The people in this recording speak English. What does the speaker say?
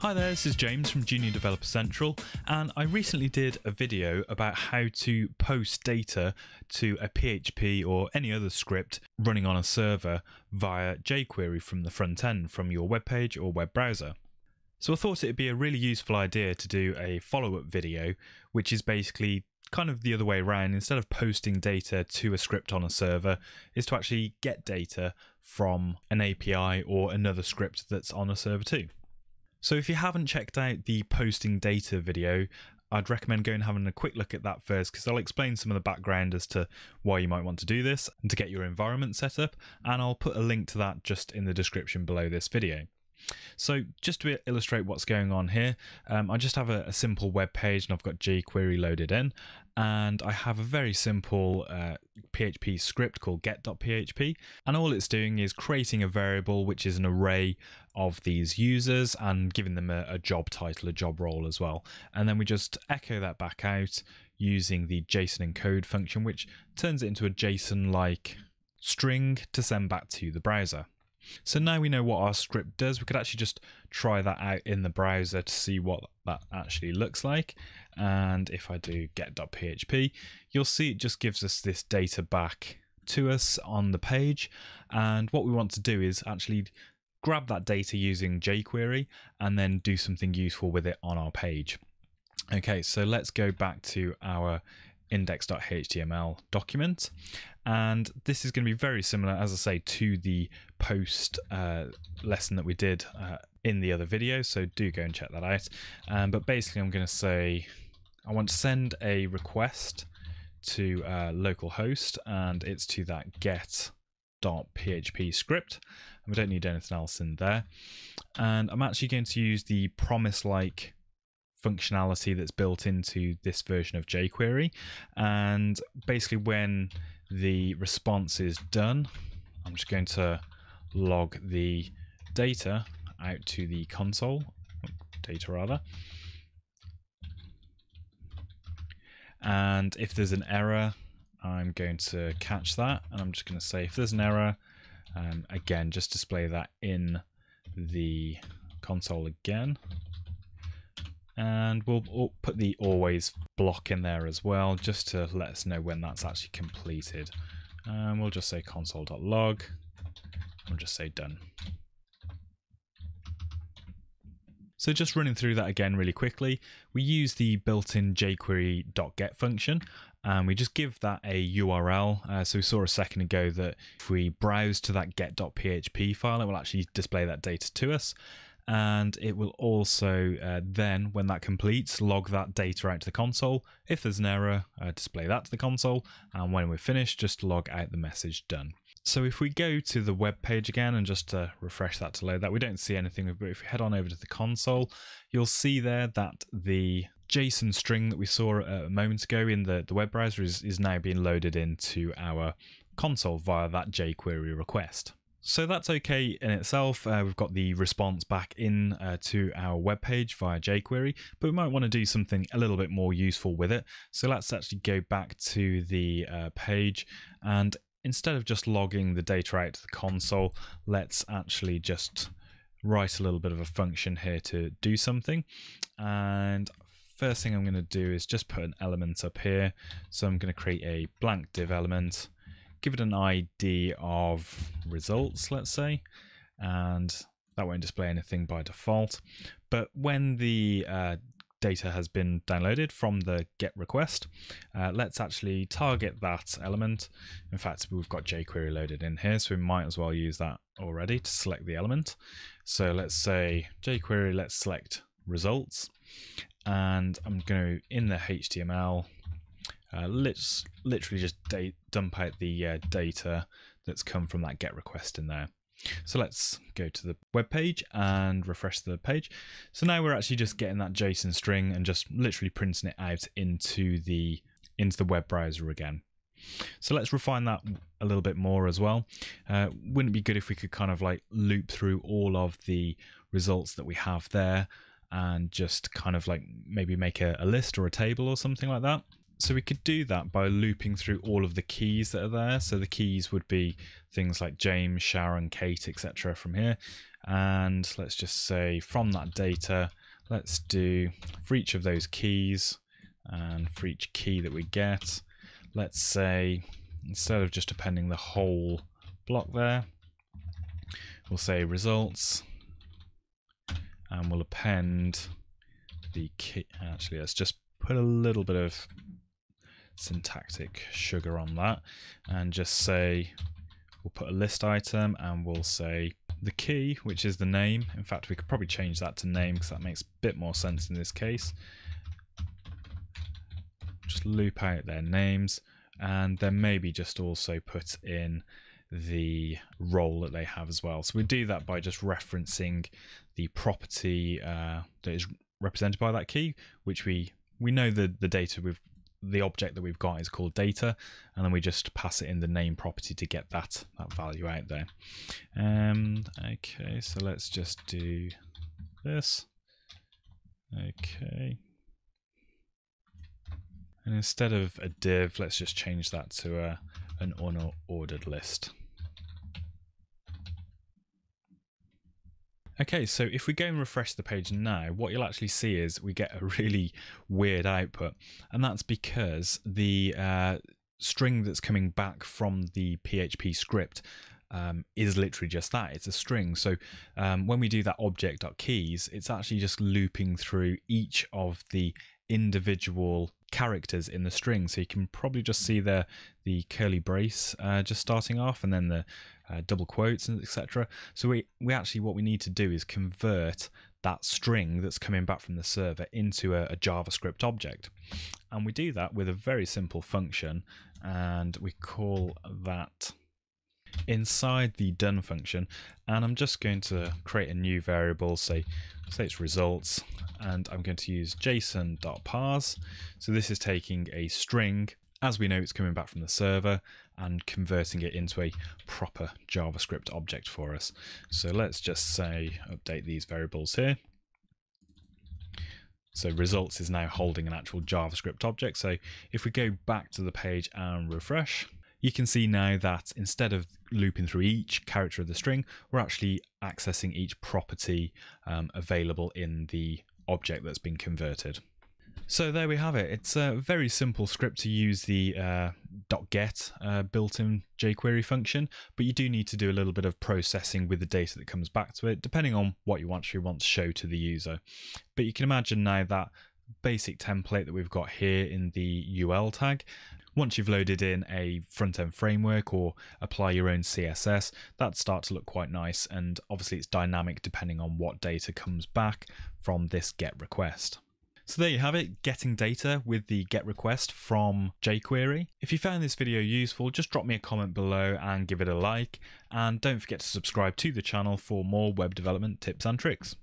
Hi there, this is James from Junior Developer Central, and I recently did a video about how to post data to a PHP or any other script running on a server via jQuery from the front end from your web page or web browser. So I thought it'd be a really useful idea to do a follow up video, which is basically kind of the other way around. Instead of posting data to a script on a server, is to actually get data from an API or another script that's on a server too. So if you haven't checked out the posting data video, I'd recommend going and having a quick look at that first because I'll explain some of the background as to why you might want to do this and to get your environment set up, and I'll put a link to that just in the description below this video. So just to illustrate what's going on here, um, I just have a, a, simple web page and I've got jQuery loaded in and I have a very simple uh, PHP script called get.php and all it's doing is creating a variable which is an array of these users and giving them a, a job title, a job role as well. And then we just echo that back out using the JSON encode function which turns it into a JSON-like string to send back to the browser. So now we know what our script does. We could actually just try that out in the browser to see what that actually looks like. And if I do get.php, you'll see it just gives us this data back to us on the page. And what we want to do is actually grab that data using jQuery and then do something useful with it on our page. Okay, so let's go back to our index.html document. And this is going to be very similar, as I say, to the post uh, lesson that we did uh, in the other video. So do go and check that out. Um, but basically, I'm going to say I want to send a request to uh, localhost, and it's to that get.php script. And we don't need anything else in there. And I'm actually going to use the promise like functionality that's built into this version of jQuery. And basically, when the response is done, I'm just going to log the data out to the console, data rather. And if there's an error, I'm going to catch that. And I'm just going to say if there's an error, um, again, just display that in the console again and we'll put the always block in there as well just to let us know when that's actually completed. And we'll just say console.log we'll just say done. So just running through that again really quickly, we use the built-in jQuery.get function and we just give that a URL. Uh, so we saw a second ago that if we browse to that get.php file, it will actually display that data to us and it will also uh, then, when that completes, log that data out to the console. If there's an error, uh, display that to the console, and when we're finished, just log out the message done. So if we go to the web page again and just to refresh that to load that, we don't see anything, but if we head on over to the console, you'll see there that the JSON string that we saw a moment ago in the, the web browser is, is now being loaded into our console via that jQuery request. So that's okay in itself. Uh, we've got the response back in uh, to our web page via jQuery, but we might want to do something a little bit more useful with it. So let's actually go back to the uh, page and instead of just logging the data out to the console, let's actually just write a little bit of a function here to do something. And first thing I'm going to do is just put an element up here. So I'm going to create a blank div element give it an ID of results, let's say, and that won't display anything by default. But when the uh, data has been downloaded from the GET request, uh, let's actually target that element. In fact, we've got jQuery loaded in here, so we might as well use that already to select the element. So let's say jQuery, let's select results, and I'm going to, in the HTML, uh, let's literally just dump out the uh, data that's come from that GET request in there. So let's go to the web page and refresh the page. So now we're actually just getting that JSON string and just literally printing it out into the into the web browser again. So let's refine that a little bit more as well. Uh, wouldn't it be good if we could kind of like loop through all of the results that we have there and just kind of like maybe make a, a list or a table or something like that? So we could do that by looping through all of the keys that are there. So the keys would be things like James, Sharon, Kate, etc. from here. And let's just say from that data, let's do for each of those keys and for each key that we get, let's say instead of just appending the whole block there, we'll say results and we'll append the key. Actually, let's just put a little bit of syntactic sugar on that and just say we'll put a list item and we'll say the key which is the name. In fact we could probably change that to name because that makes a bit more sense in this case. Just loop out their names and then maybe just also put in the role that they have as well. So we do that by just referencing the property uh, that is represented by that key which we we know the the data we've the object that we've got is called data and then we just pass it in the name property to get that that value out there. Um okay so let's just do this. Okay. And instead of a div let's just change that to a an unordered list Okay, so if we go and refresh the page now, what you'll actually see is we get a really weird output. And that's because the uh, string that's coming back from the PHP script um, is literally just that. It's a string. So um, when we do that object.keys, it's actually just looping through each of the individual characters in the string. So you can probably just see the the curly brace uh, just starting off, and then the uh, double quotes and etc. So we we actually what we need to do is convert that string that's coming back from the server into a, a JavaScript object, and we do that with a very simple function, and we call that inside the done function. And I'm just going to create a new variable say say it's results and I'm going to use json.parse so this is taking a string as we know it's coming back from the server and converting it into a proper JavaScript object for us. So let's just say update these variables here. So results is now holding an actual JavaScript object. So if we go back to the page and refresh you can see now that instead of looping through each character of the string, we're actually accessing each property um, available in the object that's been converted. So there we have it. It's a very simple script to use the uh, .get uh, built-in jQuery function, but you do need to do a little bit of processing with the data that comes back to it, depending on what you actually want to show to the user. But you can imagine now that basic template that we've got here in the UL tag once you've loaded in a front end framework or apply your own CSS, that starts to look quite nice. And obviously, it's dynamic depending on what data comes back from this GET request. So there you have it, getting data with the GET request from jQuery. If you found this video useful, just drop me a comment below and give it a like. And don't forget to subscribe to the channel for more web development tips and tricks.